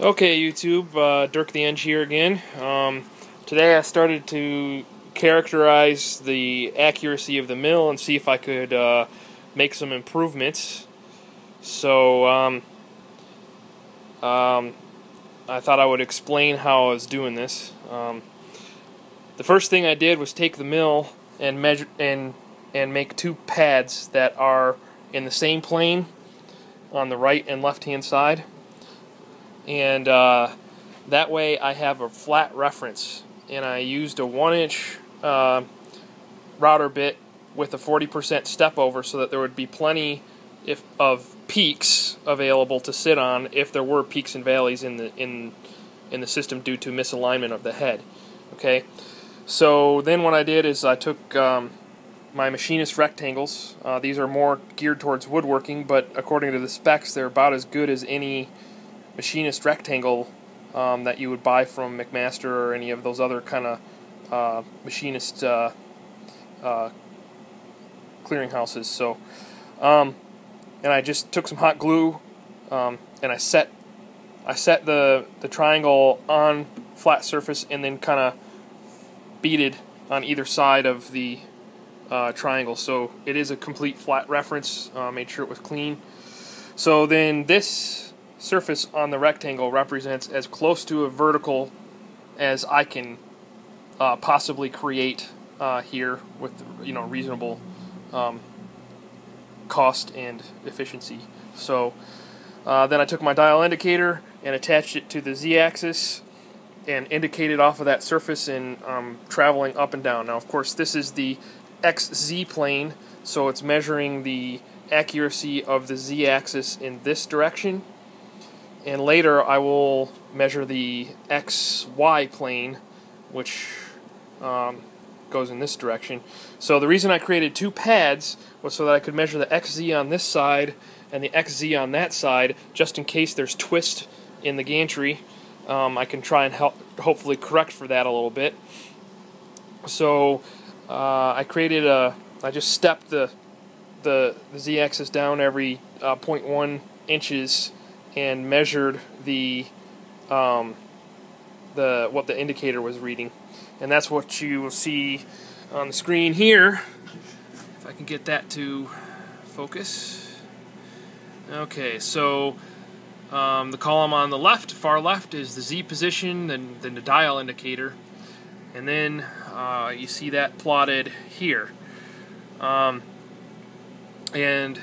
Okay, YouTube, uh, Dirk the Eng here again. Um, today I started to characterize the accuracy of the mill and see if I could uh, make some improvements. So, um, um, I thought I would explain how I was doing this. Um, the first thing I did was take the mill and measure and and make two pads that are in the same plane on the right and left hand side and uh, that way I have a flat reference. And I used a one inch uh, router bit with a 40% step over so that there would be plenty if of peaks available to sit on if there were peaks and valleys in the in in the system due to misalignment of the head. Okay? So then what I did is I took um, my machinist rectangles. Uh, these are more geared towards woodworking but according to the specs they're about as good as any machinist rectangle um, that you would buy from McMaster or any of those other kind of uh, machinist uh, uh, clearinghouses. So, um, and I just took some hot glue um, and I set I set the the triangle on flat surface and then kind of beaded on either side of the uh, triangle. So it is a complete flat reference. Uh, made sure it was clean. So then this surface on the rectangle represents as close to a vertical as I can uh, possibly create uh, here with you know reasonable um, cost and efficiency. So uh, then I took my dial indicator and attached it to the z-axis and indicated off of that surface and um, traveling up and down. Now of course this is the xz plane so it's measuring the accuracy of the z-axis in this direction and later I will measure the XY plane, which um, goes in this direction. So the reason I created two pads was so that I could measure the XZ on this side and the XZ on that side, just in case there's twist in the gantry. Um, I can try and help, hopefully correct for that a little bit. So uh, I created a, I just stepped the the, the z-axis down every uh, 0.1 inches and measured the um, the what the indicator was reading, and that's what you will see on the screen here. If I can get that to focus. Okay, so um, the column on the left, far left, is the Z position, then, then the dial indicator, and then uh, you see that plotted here. Um, and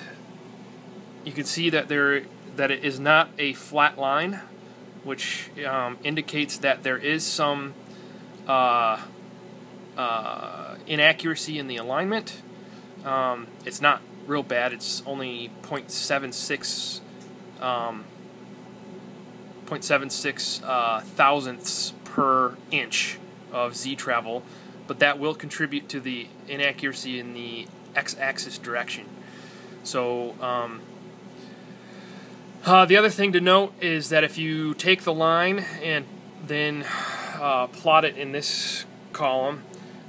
you can see that there that it is not a flat line, which um, indicates that there is some uh, uh, inaccuracy in the alignment. Um, it's not real bad. It's only 0.76 um, 0.76 uh, thousandths per inch of z travel, but that will contribute to the inaccuracy in the x-axis direction. So um, uh, the other thing to note is that if you take the line and then uh, plot it in this column,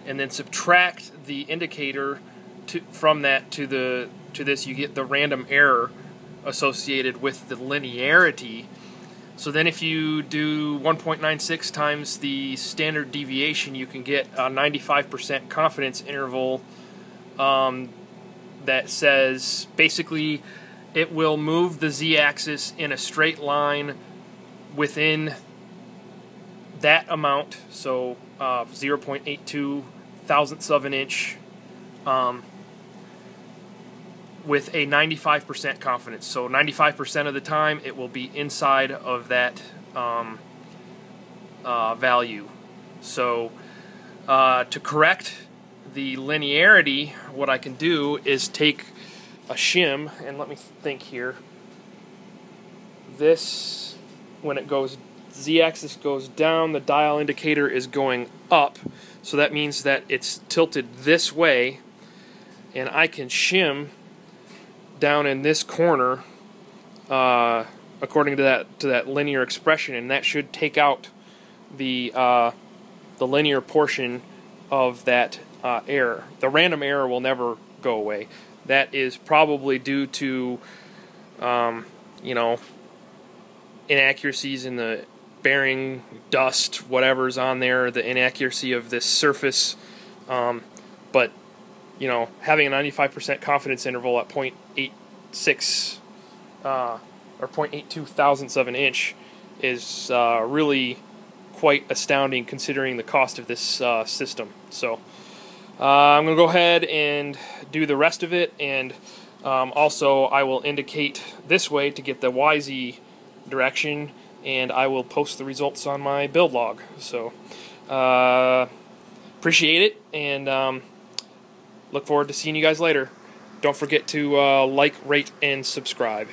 and then subtract the indicator to, from that to the to this, you get the random error associated with the linearity. So then, if you do 1.96 times the standard deviation, you can get a 95% confidence interval um, that says basically it will move the z-axis in a straight line within that amount, so uh, 0.82 thousandths of an inch, um, with a 95% confidence. So 95% of the time, it will be inside of that um, uh, value. So uh, to correct the linearity, what I can do is take a shim, and let me think here. This, when it goes, z-axis goes down, the dial indicator is going up, so that means that it's tilted this way, and I can shim down in this corner, uh, according to that to that linear expression, and that should take out the uh, the linear portion of that uh, error. The random error will never go away that is probably due to, um, you know, inaccuracies in the bearing, dust, whatever's on there, the inaccuracy of this surface. Um, but you know, having a 95% confidence interval at 0.86 uh, or 0.82 thousandths of an inch is uh, really quite astounding considering the cost of this uh, system. So uh, I'm going to go ahead and do the rest of it, and um, also I will indicate this way to get the YZ direction, and I will post the results on my build log. So uh, appreciate it, and um, look forward to seeing you guys later. Don't forget to uh, like, rate, and subscribe.